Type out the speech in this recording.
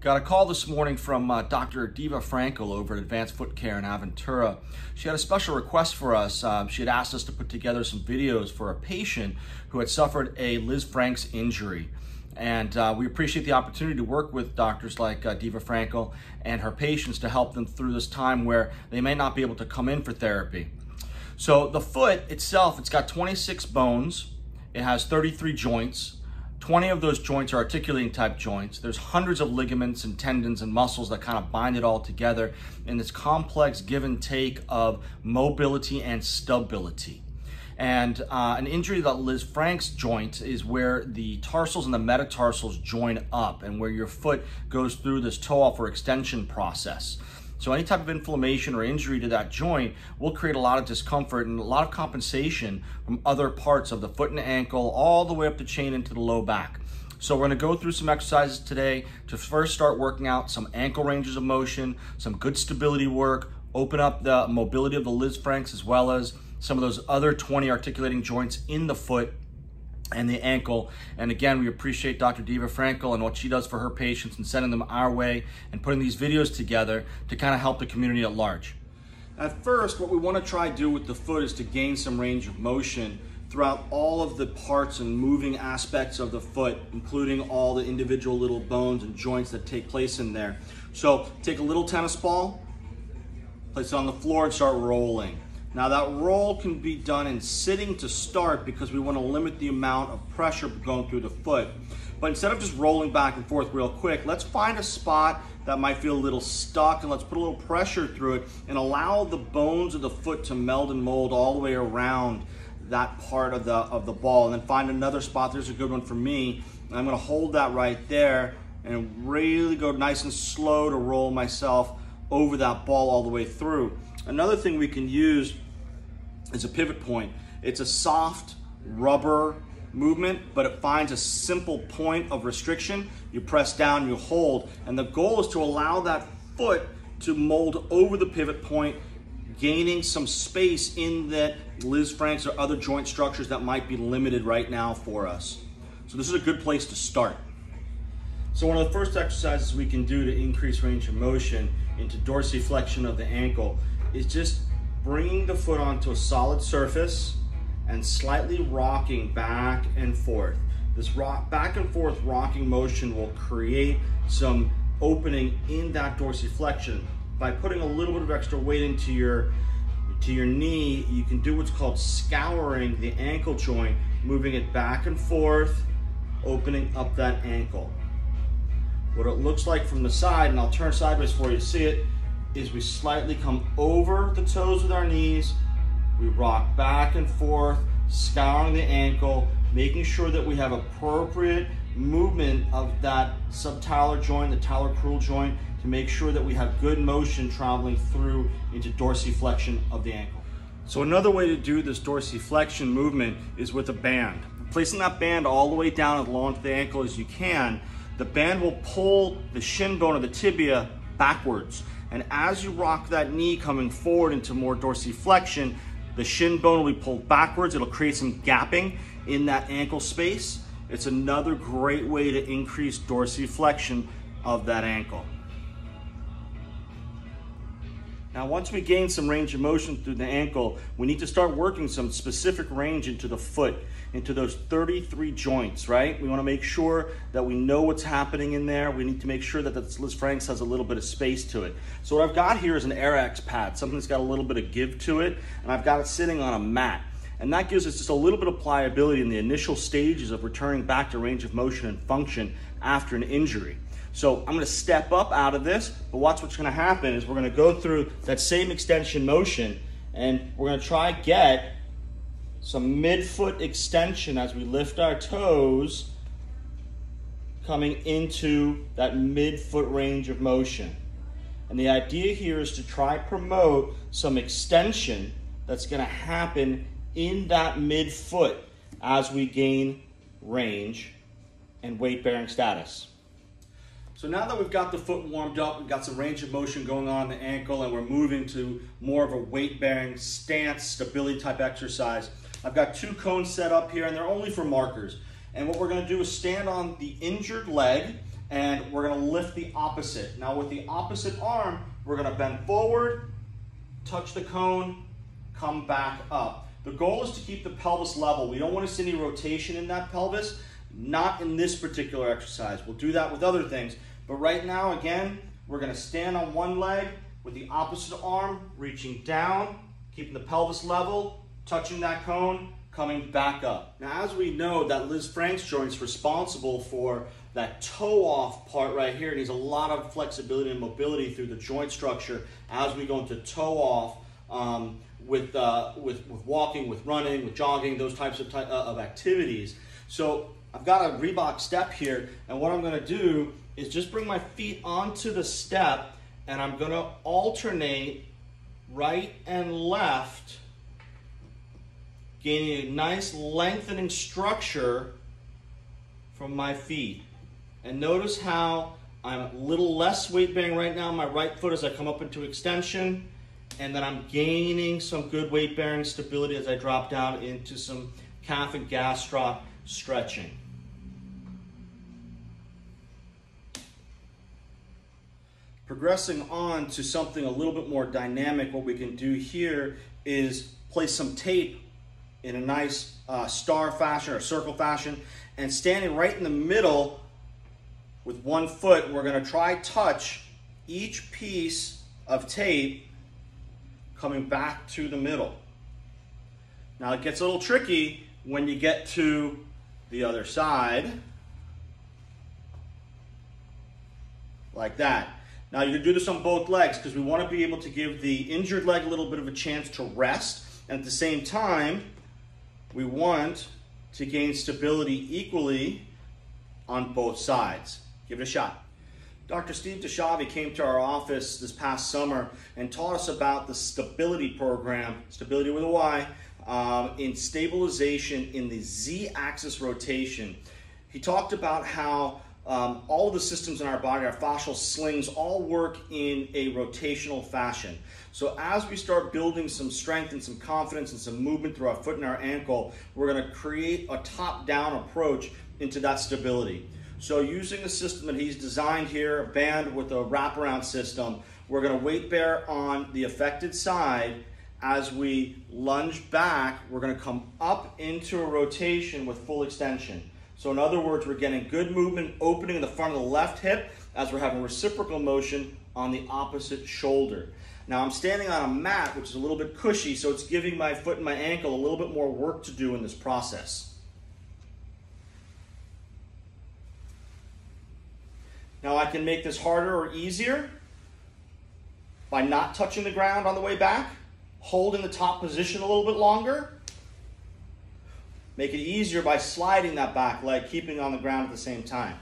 Got a call this morning from uh, Dr. Diva Frankel over at Advanced Foot Care in Aventura. She had a special request for us. Uh, she had asked us to put together some videos for a patient who had suffered a Lisfranc's injury. And uh, we appreciate the opportunity to work with doctors like uh, Diva Frankel and her patients to help them through this time where they may not be able to come in for therapy. So the foot itself, it's got 26 bones. It has 33 joints. 20 of those joints are articulating type joints. There's hundreds of ligaments and tendons and muscles that kind of bind it all together in this complex give and take of mobility and stability. And uh, an injury that Lisfranc's joint is where the tarsals and the metatarsals join up and where your foot goes through this toe off or extension process. So any type of inflammation or injury to that joint will create a lot of discomfort and a lot of compensation from other parts of the foot and ankle all the way up the chain into the low back. So we're gonna go through some exercises today to first start working out some ankle ranges of motion, some good stability work, open up the mobility of the Lisfrancs as well as some of those other 20 articulating joints in the foot and the ankle. And again, we appreciate Dr. Diva Frankel and what she does for her patients and sending them our way and putting these videos together to kind of help the community at large. At first, what we want to try to do with the foot is to gain some range of motion throughout all of the parts and moving aspects of the foot, including all the individual little bones and joints that take place in there. So take a little tennis ball, place it on the floor and start rolling. Now that roll can be done in sitting to start because we want to limit the amount of pressure going through the foot. But instead of just rolling back and forth real quick, let's find a spot that might feel a little stuck and let's put a little pressure through it and allow the bones of the foot to meld and mold all the way around that part of the, of the ball. And then find another spot, there's a good one for me. I'm gonna hold that right there and really go nice and slow to roll myself over that ball all the way through. Another thing we can use is a pivot point. It's a soft rubber movement, but it finds a simple point of restriction. You press down, you hold, and the goal is to allow that foot to mold over the pivot point, gaining some space in that Lisfrancs or other joint structures that might be limited right now for us. So this is a good place to start. So one of the first exercises we can do to increase range of motion into dorsiflexion of the ankle is just bringing the foot onto a solid surface and slightly rocking back and forth. This rock back and forth rocking motion will create some opening in that dorsiflexion. By putting a little bit of extra weight into your to your knee, you can do what's called scouring the ankle joint, moving it back and forth, opening up that ankle. What it looks like from the side, and I'll turn sideways for you to see it, is we slightly come over the toes with our knees, we rock back and forth, scouring the ankle, making sure that we have appropriate movement of that subtalar joint, the talocrural joint, to make sure that we have good motion traveling through into dorsiflexion of the ankle. So another way to do this dorsiflexion movement is with a band. Placing that band all the way down as long to the ankle as you can, the band will pull the shin bone of the tibia backwards. And as you rock that knee coming forward into more dorsiflexion, the shin bone will be pulled backwards. It'll create some gapping in that ankle space. It's another great way to increase dorsiflexion of that ankle. Now, once we gain some range of motion through the ankle, we need to start working some specific range into the foot, into those 33 joints, right? We wanna make sure that we know what's happening in there. We need to make sure that the Frank's has a little bit of space to it. So what I've got here is an Airex pad, something that's got a little bit of give to it, and I've got it sitting on a mat. And that gives us just a little bit of pliability in the initial stages of returning back to range of motion and function after an injury. So I'm gonna step up out of this, but watch what's gonna happen is we're gonna go through that same extension motion and we're gonna try get some midfoot extension as we lift our toes coming into that midfoot range of motion. And the idea here is to try promote some extension that's gonna happen in that midfoot as we gain range and weight bearing status. So now that we've got the foot warmed up, we've got some range of motion going on in the ankle, and we're moving to more of a weight-bearing stance, stability type exercise. I've got two cones set up here, and they're only for markers. And what we're gonna do is stand on the injured leg, and we're gonna lift the opposite. Now with the opposite arm, we're gonna bend forward, touch the cone, come back up. The goal is to keep the pelvis level. We don't wanna see any rotation in that pelvis, not in this particular exercise. We'll do that with other things, but right now, again, we're gonna stand on one leg with the opposite arm reaching down, keeping the pelvis level, touching that cone, coming back up. Now, as we know, that Lisfranc's joint is responsible for that toe off part right here. It needs a lot of flexibility and mobility through the joint structure as we go into toe off um, with, uh, with, with walking, with running, with jogging, those types of, ty uh, of activities. So I've got a Reebok step here, and what I'm gonna do is just bring my feet onto the step, and I'm gonna alternate right and left gaining a nice lengthening structure from my feet. And notice how I'm a little less weight bearing right now my right foot as I come up into extension. And then I'm gaining some good weight bearing stability as I drop down into some calf and gastroc stretching. Progressing on to something a little bit more dynamic, what we can do here is place some tape in a nice uh, star fashion or circle fashion and standing right in the middle with one foot, we're gonna try touch each piece of tape coming back to the middle. Now it gets a little tricky when you get to the other side, like that. Now you can do this on both legs because we want to be able to give the injured leg a little bit of a chance to rest and at the same time we want to gain stability equally on both sides. Give it a shot. Dr. Steve Dashavi came to our office this past summer and taught us about the stability program, stability with a Y, um, in stabilization in the Z-axis rotation. He talked about how um, all the systems in our body, our fascial slings, all work in a rotational fashion. So as we start building some strength and some confidence and some movement through our foot and our ankle, we're gonna create a top-down approach into that stability. So using the system that he's designed here, a band with a wraparound system, we're gonna weight bear on the affected side as we lunge back, we're gonna come up into a rotation with full extension. So in other words, we're getting good movement opening in the front of the left hip as we're having reciprocal motion on the opposite shoulder. Now I'm standing on a mat, which is a little bit cushy, so it's giving my foot and my ankle a little bit more work to do in this process. Now I can make this harder or easier by not touching the ground on the way back, holding the top position a little bit longer, Make it easier by sliding that back leg, keeping on the ground at the same time.